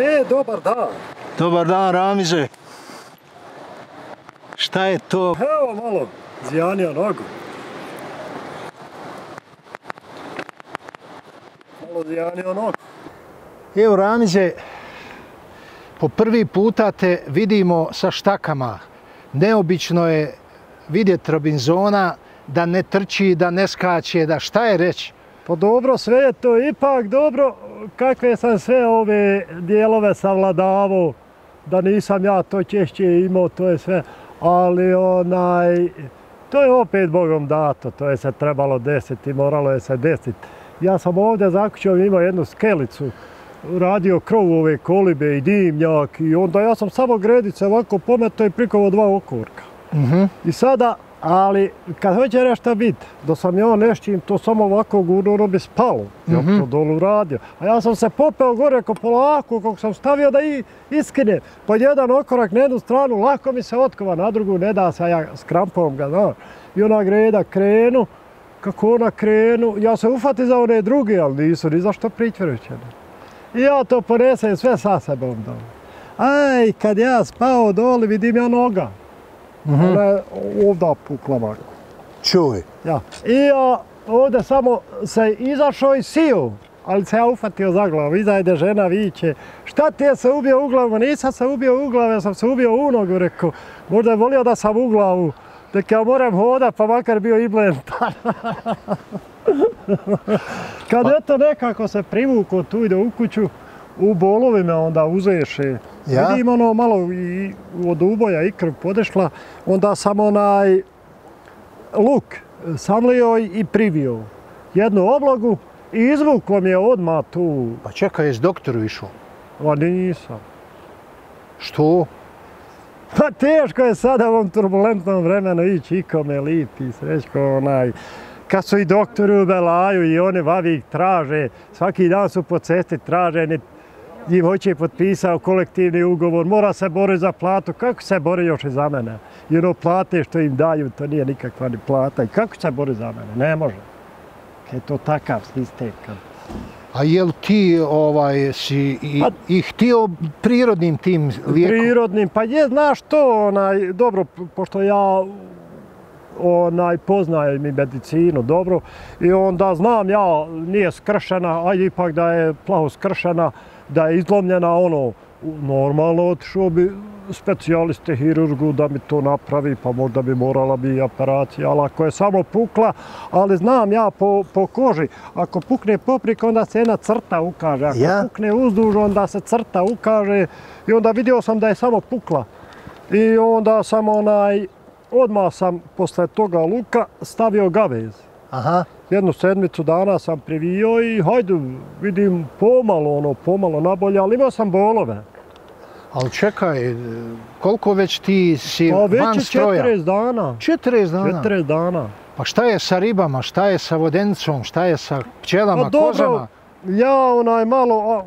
E, dobar dan. Dobar dan, Ramize. Šta je to? Evo malo, zjanio nogu. Malo zjanio nogu. Evo, Ramize, po prvi puta te vidimo sa štakama. Neobično je vidjeti Robinzona da ne trči, da ne skače, da šta je reći? Pa dobro, sve je to ipak dobro, kakve sam sve ove dijelove savladavao, da nisam ja to češće imao, to je sve, ali onaj, to je opet Bogom dato, to je se trebalo desiti, moralo je se desiti. Ja sam ovdje zakućao imao jednu skelicu, radio krov ove kolibe i dimnjak i onda ja sam samo gredice ovako pometao i prikovo dva okorka. Uh Mhm. -huh. I sada Ali kad hoće nešto biti, da sam ja nešćim to samo ovako gurno bi spalo. Ja mm -hmm. to dolu radio. A ja sam se popeo gore ko polako, kako sam stavio da i iskine. Po jedan okorak na jednu stranu, lako mi se otkova, na drugu ne da se, a ja s krampom ga, znaš. I ona greda krenu, kako ona krenu, ja se ufati za one druge, ali nisu ni zašto pričvrćene. I ja to ponesem sve sa sebom dole. Aj, kad ja spao dole, vidim ja noga. Mm -hmm. Ona je ovdje pukla ovako. Čuj. Ja. I ovdje samo se izašao i sio, ali se ja ufatio za glavu. Izajde žena viće, šta ti je se ubio u glavu? Nisam se ubio u glavu, ja sam se ubio u nogu, rekao. Možda je volio da sam u glavu, da ja moram hoda, pa makar bio i blentar. Kad pa... eto nekako se privuko tu ide u kuću, u bolovi me onda uzeše. Ja? Vidim ono malo i od uboja i krv podešla, onda sam onaj luk samlio i privio jednu oblogu i izvuklo mi je odmah tu. Pa čekaj, jes doktoru išao? Pa nisam. Što? Pa teško je sada u ovom turbulentnom vremenu ići ikome lipi, srećko onaj. Kad su i doktori u Belaju i oni vavik traže, svaki dan su po cesti traže, ni njim hoće potpisao kolektivni ugovor, mora se boriti za platu, kako se bori još i za mene? I ono plate što im daju, to nije nikakva ni plata. I kako se bori za mene? Ne može. Je to takav sistem. Kad... A je li ti ovaj, si i, pa, i htio prirodnim tim lijekom? Prirodnim, pa je, znaš to, onaj, dobro, pošto ja onaj, poznajem i medicinu dobro i onda znam ja, nije skršena, a ipak da je plaho skršena, da je izlomljena ono, normalno otišao bi specijaliste hirurgu da mi to napravi, pa možda bi morala bi operacija, ali ako je samo pukla, ali znam ja po, po koži, ako pukne poprika, onda se jedna crta ukaže, ako ja? pukne uzduž, onda se crta ukaže i onda vidio sam da je samo pukla. I onda sam onaj, odmah sam posle toga luka stavio gavez. Aha. Jednu sedmicu dana sam privio i hajde, vidim pomalo, ono, pomalo nabolje, ali imao sam bolove. Ali čekaj, koliko već ti si pa, van stroja? već 40 dana. 40 dana? 40 dana. Pa šta je sa ribama, šta je sa vodenicom, šta je sa pčelama, pa, dobro, kozama? Ja onaj malo,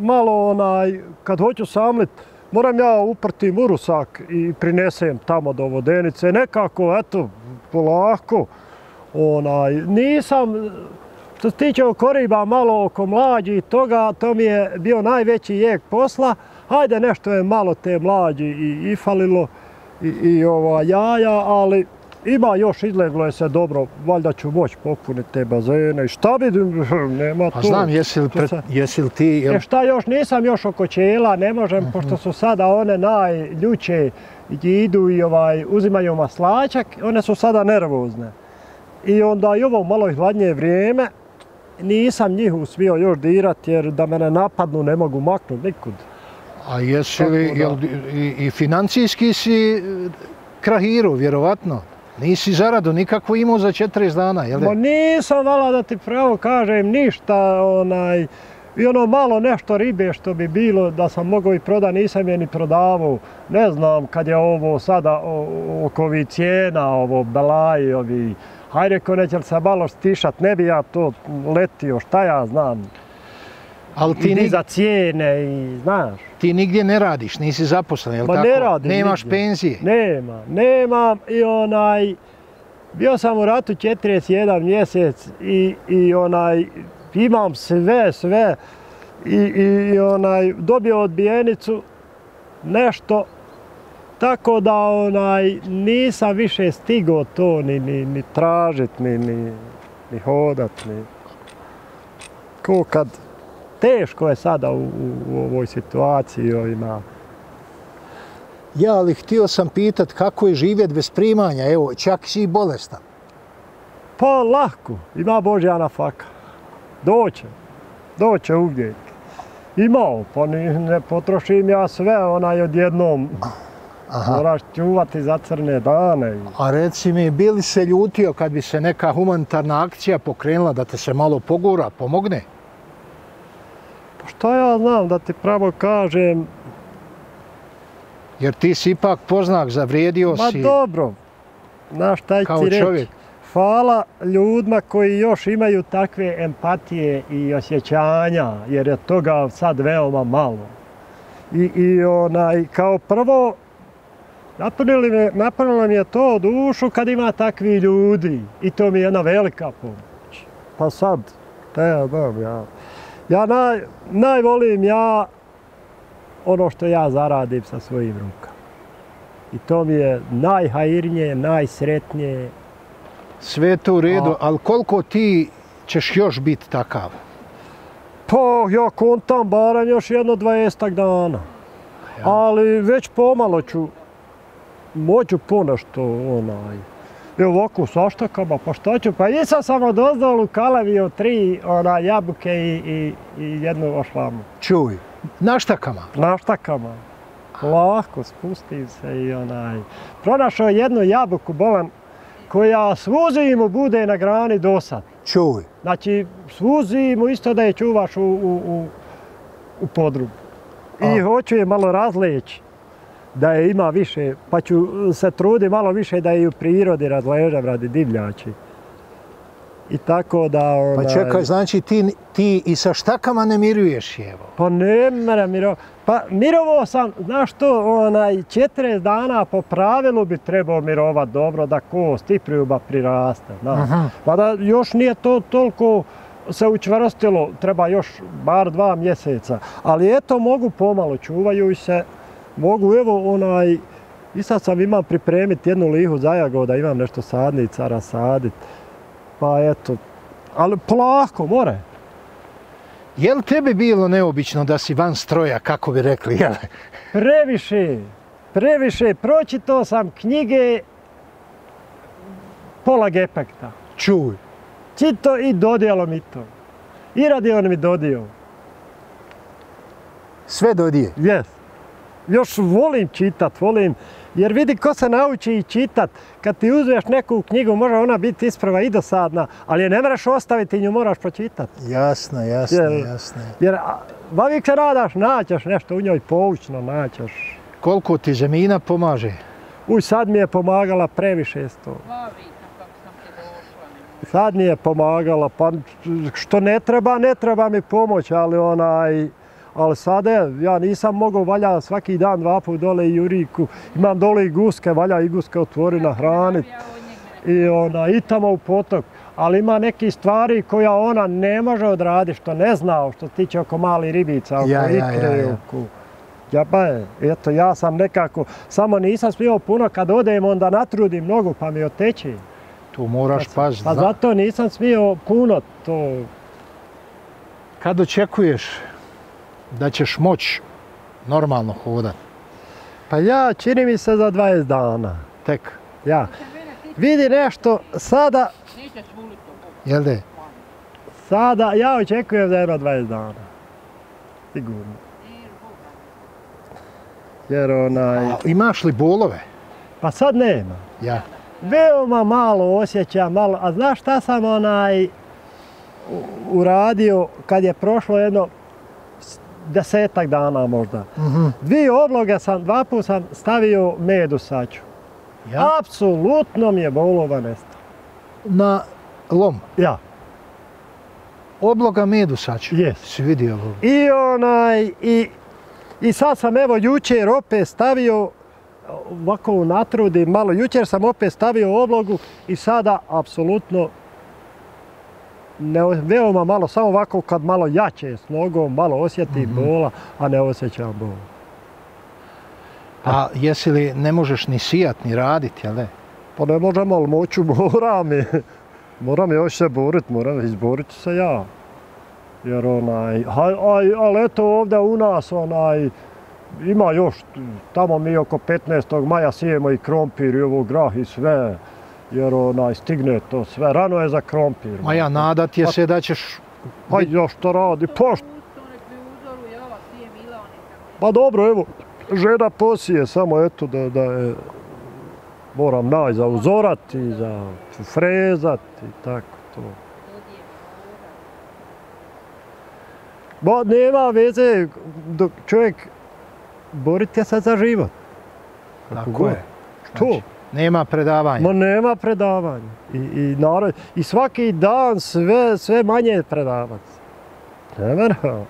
malo onaj, kad hoću samlit, moram ja uprti murusak i prinesem tamo do vodenice. Nekako, eto, polako. Onaj, nisam, što se tiče oko riba, malo oko mlađi i toga, to mi je bio najveći jek posla. Hajde, nešto je malo te mlađi i, i falilo i, i ova jaja, ali ima još, izleglo je se dobro, valjda ću moći popuniti te bazene i šta bi, nema pa tu. znam, jesi li, pre, jesi li ti... Jel... E šta još, nisam još oko čela, ne možem, uh -huh. pošto su sada one najljuće idu i ovaj, uzimaju maslačak, one su sada nervozne. I onda i ovo malo hladnije vrijeme, nisam njih uspio još dirati jer da mene napadnu ne mogu maknuti nikud. A jesi li, jel, i, i financijski si krahiru, vjerovatno? Nisi zaradu nikako imao za 40 dana, jel? Ma nisam vala da ti pravo kažem ništa, onaj, i ono malo nešto ribe što bi bilo da sam mogao i proda, nisam je ni prodavao. Ne znam kad je ovo sada oko ovih cijena, ovo belaj, ovi, hajde ko neće se malo stišat, ne bi ja to letio, šta ja znam. Ali ti ni za cijene i znaš. Ti nigdje ne radiš, nisi zaposlen, je li tako? ne radim Nemaš nigdje. penzije? Nema, nemam i onaj, bio sam u ratu 41 mjesec i, i onaj, imam sve, sve, i, i onaj, dobio odbijenicu nešto tako da onaj nisam više stigao to ni, ni, ni tražit, ni, ni, ni hodat, ni... Ko kad teško je sada u, u, u ovoj situaciji ovima. Ja, ali htio sam pitat kako je živjet bez primanja, evo, čak si i bolestan. Pa lako, ima Božjana faka. Doće, doće uvijek. Imao, pa ni, ne potrošim ja sve onaj odjednom. Aha. Moraš čuvati za crne dane. A reci mi, bili se ljutio kad bi se neka humanitarna akcija pokrenula da te se malo pogura, pomogne? Pa što ja znam da ti pravo kažem? Jer ti si ipak poznak, zavrijedio Ma si. Ma dobro, znaš šta ti čovjek. reći. Hvala ljudima koji još imaju takve empatije i osjećanja, jer je toga sad veoma malo. I, i onaj, kao prvo, me, napunilo mi je to dušu kad ima takvi ljudi. I to mi je jedna velika pomoć. Pa sad, te ja znam, ja. Ja naj, najvolim ja ono što ja zaradim sa svojim rukama. I to mi je najhajirnije, najsretnije. Sve to u redu, A- ali koliko ti ćeš još biti takav? Pa ja kontam barem još jedno 20 dana. Ali već pomalo ću moću ponešto onaj. Evo ovako sa štakama, pa šta ću? Pa nisam samo dozdol u Kaleviju tri ona, jabuke i, i, i jednu ošlamu. Čuj, na štakama. Na štakama. Lako spustim se i onaj. Pronašao jednu jabuku bolan koja svu zimu bude na grani dosad. Čuj, Znači, svu zimu isto da je čuvaš u, u, u, u podrubu. I A. hoću je malo razleći da je ima više, pa ću se trudi malo više da je u prirodi razležem radi divljači. I tako da... pa onaj, čekaj, znači ti, ti i sa štakama ne miruješ evo. Pa ne mre miro... Pa mirovo sam, znaš što, onaj, 40 dana po pravilu bi trebao mirovat dobro da kost i prijuba priraste. Aha. Pa da još nije to toliko se učvrstilo, treba još bar dva mjeseca. Ali eto, mogu pomalo, čuvaju se, mogu, evo, onaj, i sad sam imam pripremiti jednu lihu za jagoda, imam nešto sadnica rasadit. Pa eto, ali polako, more. Je li tebi bilo neobično da si van stroja, kako bi rekli, jel? Previše, previše. Pročitao sam knjige pola gepekta. Čuj, Čito i dodijelo mi to. I radi on mi dodio. sve dodije. Yes. Još volim čitat, volim. Jer vidi ko se nauči i čitat, kad ti uzmeš neku knjigu, može ona biti isprava i dosadna, ali je ne mreš ostaviti, nju moraš pročitat. Jasno, jasno, Jel- jasno. Jer uvijek se radaš, naćeš nešto u njoj poučno, naćeš. Koliko ti zemina pomaže? Uj, sad mi je pomagala previše s to. Sad mi je pomagala, pa što ne treba, ne treba mi pomoć, ali onaj, ali sada ja nisam mogao valja svaki dan dva put dole i juriku, imam dole i guske, valja i guske otvori na hranit Ja ne i ona, i tamo u potok, ali ima neki stvari koja ona ne može odraditi, što ne zna, što se tiče oko mali ribica, oko Ja, ja, ikre, ja, ja. oko... Ja pa je, eto, ja sam nekako, samo nisam smio puno, kad odem onda natrudim nogu pa mi oteče. Tu moraš paziti. Pa zna- zato nisam smio puno to Kad očekuješ da ćeš moć normalno hodat? Pa ja, čini mi se za 20 dana. Tek, Ja. Vidi nešto, sada, jel de? sada, ja očekujem za jedno 20 dana. Sigurno. Jer onaj, A imaš li bolove? pa sad nema. Ja. Veoma malo osjećam, malo, a znaš šta sam onaj uradio kad je prošlo jedno desetak dana možda. Mhm. Dvije obloge sam, dva put sam stavio med u saču. Ja? Apsolutno mi je bolova nestala. Na lom. Ja. Obloga medu saču. Jes. Si vidio ovo? I onaj, i, i sad sam evo jučer opet stavio, ovako natrudim malo, jučer sam opet stavio oblogu i sada apsolutno ne, veoma malo, samo ovako kad malo jače s nogom, malo osjetim Mhm. bola, a ne osjećam bol. A jesi li ne možeš ni sijat, ni radit, jel ne? Pa ne možemo, ali moću, moram i, moram još se borit, moram izborit se ja. Jer onaj, a, a, ali eto ovdje u nas onaj, ima još, tamo mi oko 15. maja sijemo i krompir i ovo grah i sve. Jer onaj, stigne to sve, rano je za krompir. Ma ja nadat je se da ćeš... Pa još radi, pa To sije Milane. Pa dobro, evo, žena posije, samo eto da, da je, moram naj za uzorati, za frezati i tako to. Ba, nema veze, dok čovjek borite se za život. Tako je. Što? Znači, nema predavanja. Ma nema predavanja. I, i, narod, I svaki dan sve, sve manje je predavac. Ne mora.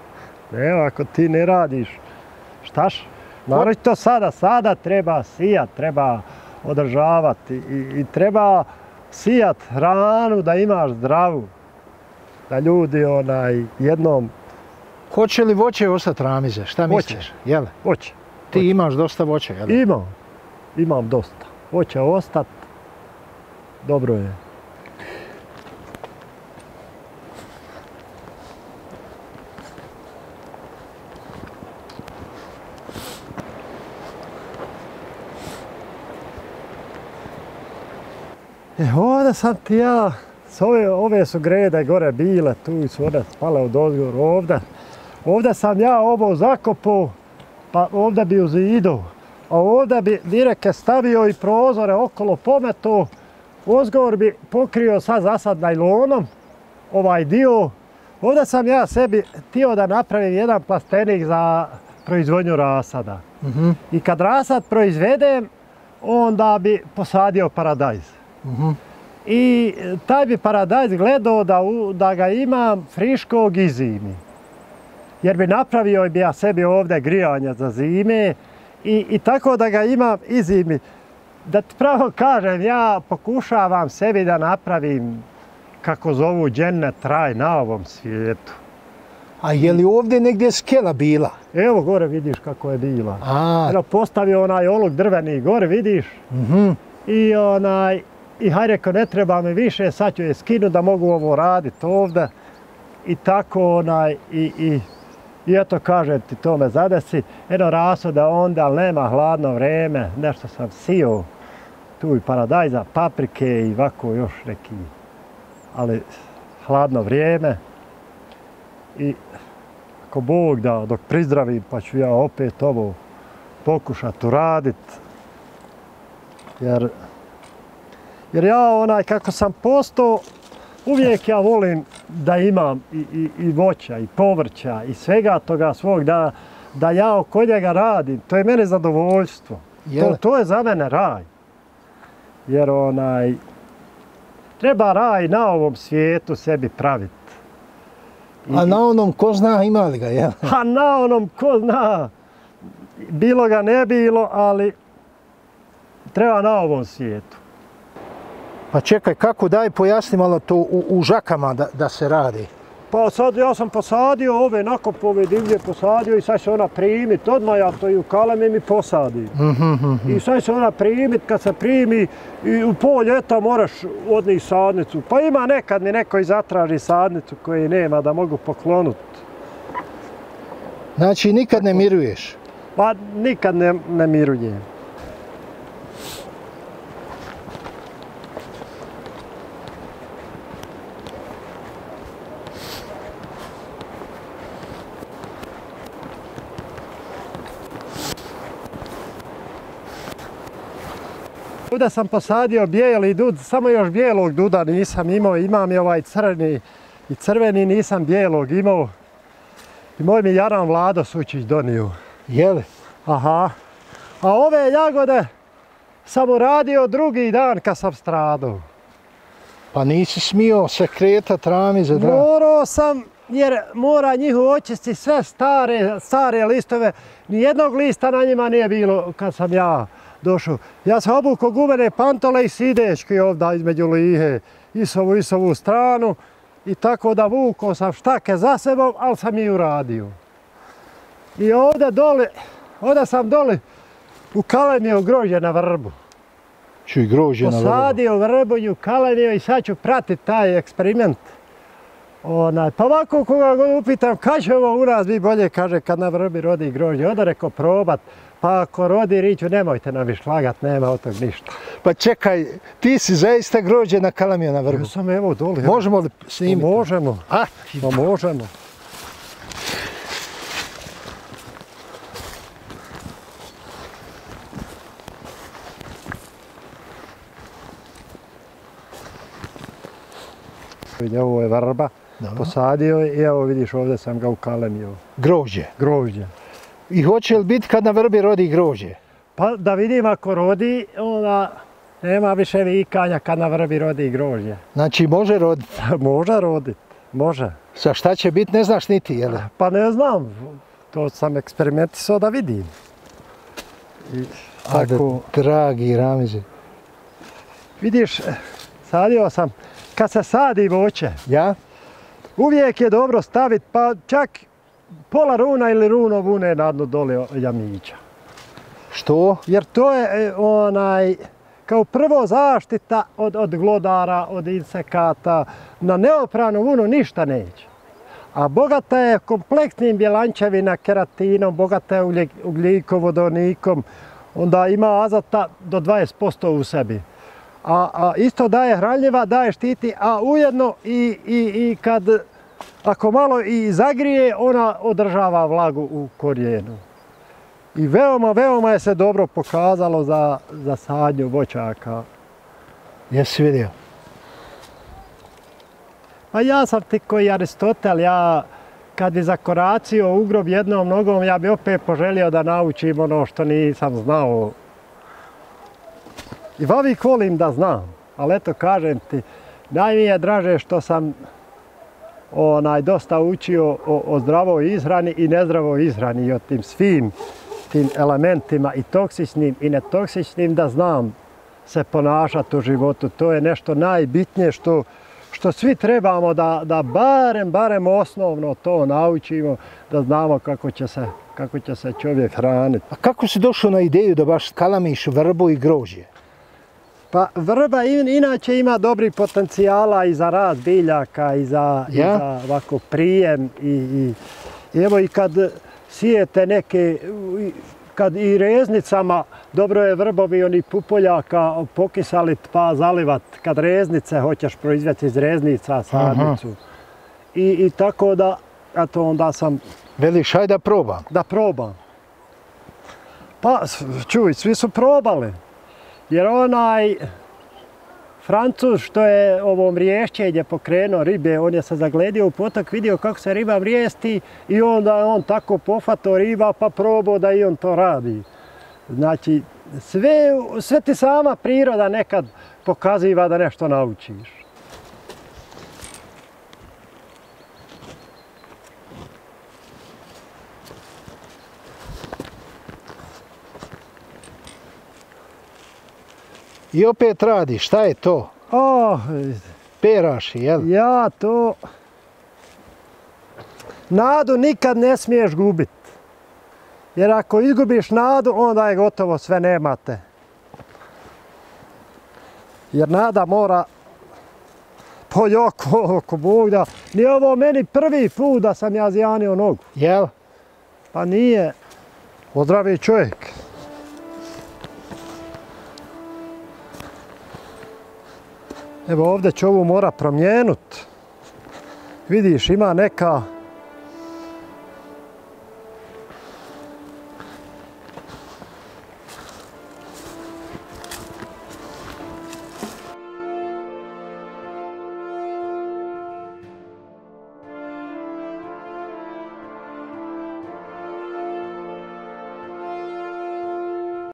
Ne, ako ti ne radiš, štaš? Narod to sada, sada treba sijat, treba održavati i, i treba sijat hranu da imaš zdravu. Da ljudi onaj jednom Hoće li voće ostati ramize? Šta Hoće. misliš? Jel? hoće. Ti imaš dosta voća, jel? Imam, imam dosta. Hoće ostat, dobro je. E, ovdje sam ti ja, s ove, ove su grede gore bile, tu su one spale od odgovor ovdje. Ovdje sam ja ovo zakopao, pa ovdje bi u zidu. A ovdje bi direke stavio i prozore okolo pometu. Ozgor bi pokrio sad zasad najlonom, ovaj dio. Ovdje sam ja sebi htio da napravim jedan plastenik za proizvodnju rasada. Mhm, I kad rasad proizvedem, onda bi posadio paradajz. mhm. I taj bi paradajz gledao da, u- da ga imam friškog i zimi. Jer bi napravio bi ja sebi ovdje grijanje za zime i, i tako da ga imam i zimi. Da ti pravo kažem, ja pokušavam sebi da napravim kako zovu džennet raj na ovom svijetu. A je li ovdje negdje skela bila? Evo gore vidiš kako je bila. A, Evo postavio onaj oluk drveni gore, vidiš? mhm. I onaj, i haj rekao, ne treba mi više, sad ću je skinu da mogu ovo raditi ovdje. I tako onaj, i, i, i eto kažem ti, to me zadesi. Eno raso da onda, ali nema hladno vreme, nešto sam sio. Tu i paradajza, paprike i ovako još neki, ali hladno vrijeme. I ako Bog da, dok prizdravim, pa ću ja opet ovo pokušati uraditi. Jer, jer ja onaj kako sam postao, uvijek ja volim da imam i, i, i voća i povrća i svega toga svog, da, da ja oko njega radim. To je mene zadovoljstvo. To, to je za mene raj. Jer onaj, treba raj na ovom svijetu sebi praviti. A na onom ko zna ima li ga, jel? A na onom, ko zna, bilo ga ne bilo, ali treba na ovom svijetu. Pa čekaj, kako daj pojasni malo to u, u žakama da, da se radi. Pa sad ja sam posadio ove nakopove divlje posadio i sad se ona primit, odmah ja to i u kaleme mi posadim. Mhm, mhm. I sad se ona primit, kad se primi i u pol ljeta moraš odnijeti sadnicu. Pa ima nekad mi neko i zatraži sadnicu koje nema da mogu poklonut. Znači nikad ne miruješ. Pa nikad ne, ne mirujem. Ovdje sam posadio bijeli dud, samo još bijelog duda nisam imao, imam i ovaj crni i crveni nisam bijelog imao. I moj mi Jaran Vlado Sučić donio. Jel? Aha. A ove jagode sam uradio drugi dan kad sam stradao. Pa nisi smio se kretat ramize, da? Morao sam, jer mora njih očisti sve stare, stare listove. Nijednog lista na njima nije bilo kad sam ja došao. Ja sam obukao gumene pantole i sidečki ovdje između lihe. Isovu, isovu stranu. i tako da vukao sam štake za sebom, ali sam i uradio. I ovdje dole, ovdje sam dole u kalemio grožje na vrbu. Čuj, grožje na vrbu. Posadio vrbu i u kalemio i sad ću pratiti taj eksperiment. Onaj, pa ovako koga god upitam, kad će ovo u nas biti bolje, kaže kad na vrbi rodi grožđe. Onda rekao probat, pa ako rodi riću, nemojte nam više lagat, nema od tog ništa. Pa čekaj, ti si zaista grožđe na kalamio na vrbu. Ja sam evo dole. Možemo li snimiti? Pa Možemo. A, Pa možemo. Vidi, Ovo je vrba, Dobro. posadio i evo vidiš ovdje sam ga ukalemio. grožđe. Grožđe. I hoće li biti kad na vrbi rodi grožđe? Pa da vidim ako rodi, onda nema više vikanja kad na vrbi rodi grožđe. Znači, može roditi. može rodit, može. Sa šta će biti, ne znaš niti, jel? Pa ne znam, to sam eksperimentisao da vidim. I tako, dragi Ramizi. vidiš, sadio sam, kad se sadi voće, Ja? Uvijek je dobro staviti, pa čak pola runa ili runo vune na dno dole jamića. Što? Jer to je e, onaj, kao prvo zaštita od, od glodara, od insekata, na neopranu vunu ništa neće. A bogata je kompleksnim bjelančevina, keratinom, bogata je ugljik- ugljikovodonikom, onda ima azota do 20% u sebi. A, a isto daje hranljiva, daje štiti, a ujedno i, i, i kad, ako malo i zagrije, ona održava vlagu u korijenu. I veoma, veoma je se dobro pokazalo za, za sadnju voćaka. Jesi vidio? Pa ja sam ti koji Aristotel, ja kad bi zakoracio u grob jednom nogom, ja bi opet poželio da naučim ono što nisam znao. I vavik volim da znam, ali eto kažem ti, najmi je draže što sam onaj, dosta učio o, o zdravoj ishrani i nezdravoj ishrani i o tim svim tim elementima i toksičnim i netoksičnim da znam se ponašati u životu. To je nešto najbitnije što, što svi trebamo da, da barem, barem osnovno to naučimo, da znamo kako će se, kako će se čovjek hraniti. A kako si došao na ideju da baš kalamiš vrbu i grožje? Pa vrba in, inače ima dobri potencijala i za rad biljaka i za, i Ja? za ovako prijem i, i, i evo i kad sijete neke, i- kad i reznicama, dobro je vrbovi oni pupoljaka pokisalit pa zalivat kad reznice hoćeš proizvesti iz reznica sadnicu. I, I tako da, eto onda sam Veliš, hajde da probam. da probam. Pa, čuj, svi su probali. Jer onaj Francuz što je ovo mriješćenje pokrenuo ribe, on je se zagledio u potok, vidio kako se riba mrijesti i onda je on tako pofato riba pa probao da i on to radi. Znači, sve, sve ti sama priroda nekad pokaziva da nešto naučiš. I opet radi, šta je to? Oh, Peraš, jel? Ja to... Nadu nikad ne smiješ gubit. Jer ako izgubiš nadu, onda je gotovo, sve nemate. Jer nada mora pojoko oko Bog da... Nije ovo meni prvi put da sam ja zjanio nogu. Jel? Pa nije. Ozdravi čovjek. Evo ovdje će ovu mora promijenut. Vidiš, ima neka